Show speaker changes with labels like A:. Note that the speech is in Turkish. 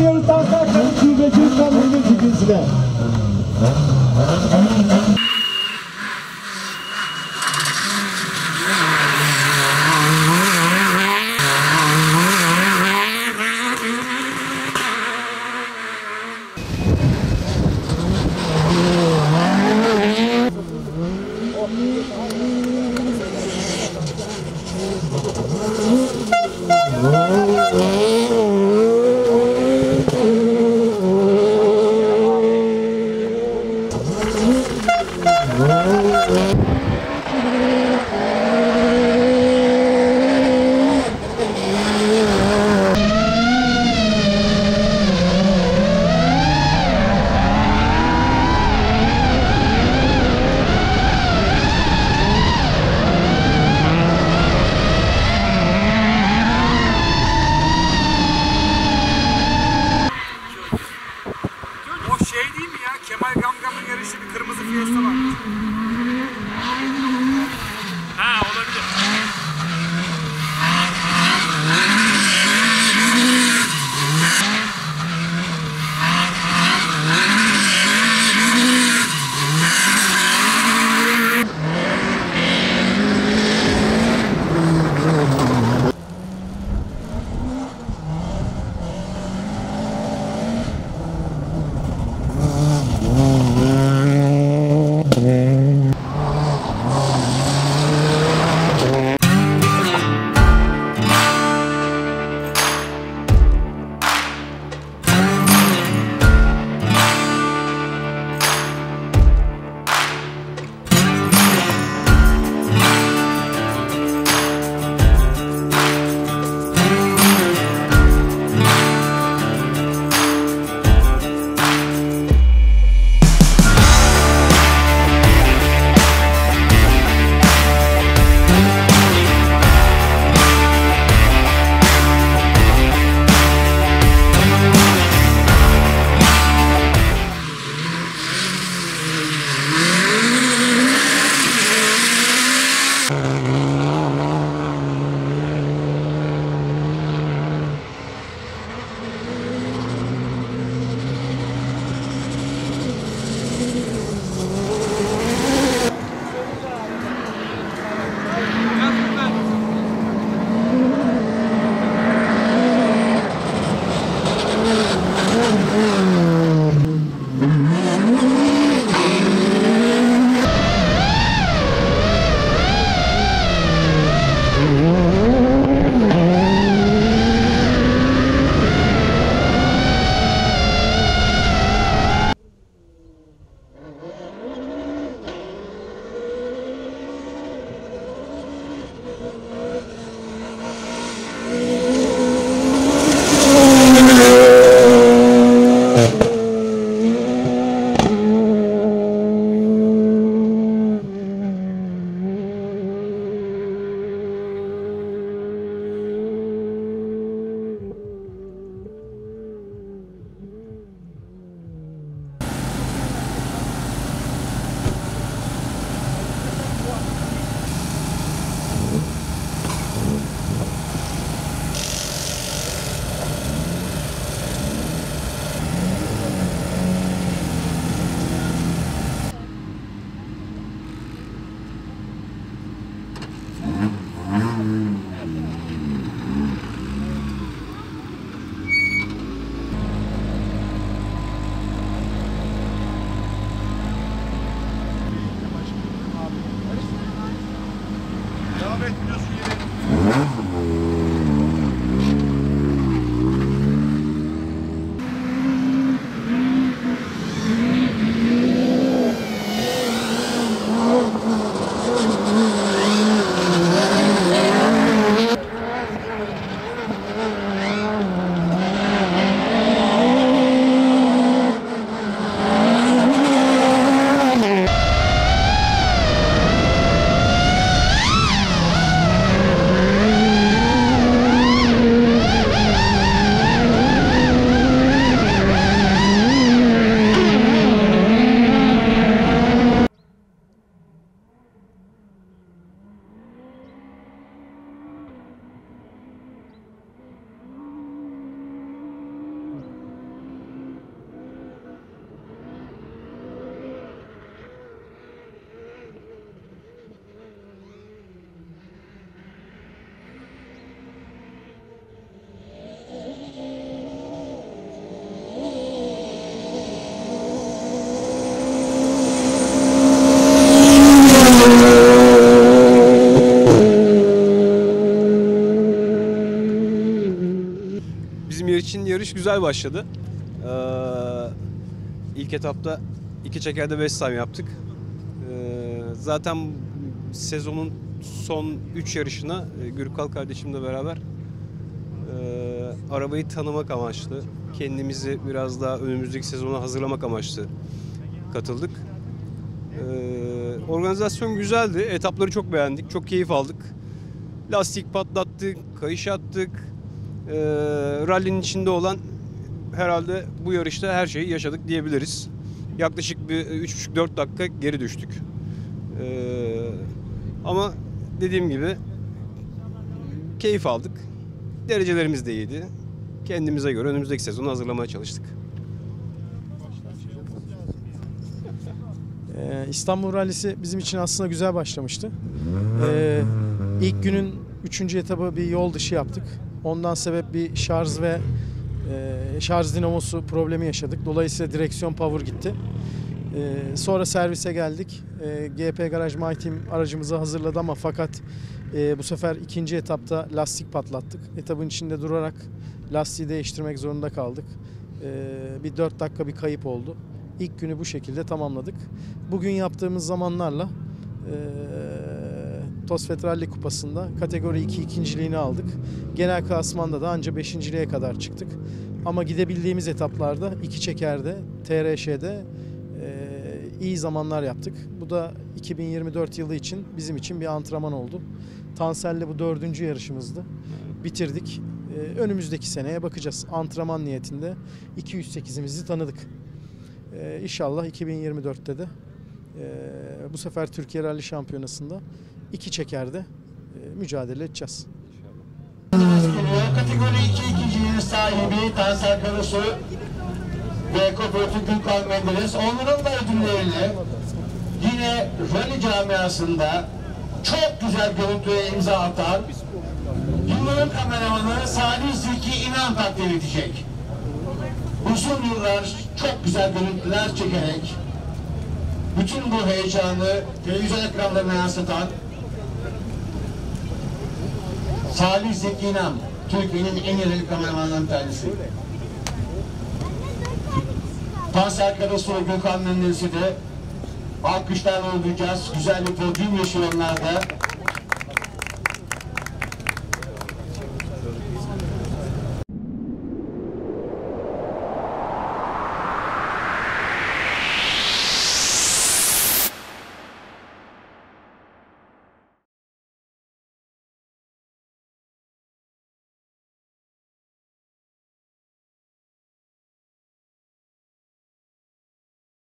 A: Bir de başarılar diliyoruz Danslar Kadın Şubeci Ustalarımız
B: İçin yarış güzel başladı. Ee, ilk etapta iki çekerde 5 time yaptık. Ee, zaten sezonun son 3 yarışına e, Gürkal kardeşimle beraber e, arabayı tanımak amaçlı, kendimizi biraz daha önümüzdeki sezona hazırlamak amaçlı katıldık. Ee, organizasyon güzeldi. Etapları çok beğendik. Çok keyif aldık. Lastik patlattık, kayış attık. Ee, rallinin içinde olan herhalde bu yarışta her şeyi yaşadık diyebiliriz. Yaklaşık bir 3,5-4 dakika geri düştük. Ee, ama dediğim gibi keyif aldık. Derecelerimiz de iyiydi. Kendimize göre önümüzdeki sezonu hazırlamaya çalıştık.
C: Ee, İstanbul Rallisi bizim için aslında güzel başlamıştı. Ee, ilk günün üçüncü etabı bir yol dışı yaptık. Ondan sebep bir şarj ve e, şarj dinamosu problemi yaşadık. Dolayısıyla direksiyon power gitti. Ee, sonra servise geldik. Ee, GP Garaj My Team aracımızı hazırladı ama fakat e, bu sefer ikinci etapta lastik patlattık. Etabın içinde durarak lastiği değiştirmek zorunda kaldık. Bir 4 dakika bir kayıp oldu. İlk günü bu şekilde tamamladık. Bugün yaptığımız zamanlarla e, Tosfet Rally Kupası'nda kategori 2 ikinciliğini aldık. Genel klasmanda da anca beşinciliğe kadar çıktık. Ama gidebildiğimiz etaplarda iki çekerde, TRŞ'de e, iyi zamanlar yaptık. Bu da 2024 yılı için bizim için bir antrenman oldu. Tansel'le bu dördüncü yarışımızdı. Bitirdik. E, önümüzdeki seneye bakacağız. Antrenman niyetinde 208'imizi tanıdık. Ee, inşallah 2024'te de e, bu sefer Türkiye Rally Şampiyonası'nda iki çekerde mücadele edeceğiz.
D: Kategori 2 ikinciliğin sahibi Tansel Karasu ve Kooperatif Gülkan Menderes onların da ödülleriyle yine rally camiasında çok güzel görüntüye imza atan yılların kameramanı Salih Zeki İnan takdir edecek. Uzun yıllar çok güzel görüntüler çekerek bütün bu heyecanı televizyon ekranlarına yansıtan Salih Zeki İnan, Türkiye'nin en iyi kameramanlarından tanesi. Tansel Karasu Gökhan Menderes'i de alkışlarla uğurlayacağız. Güzel bir podyum yaşıyor onlar da.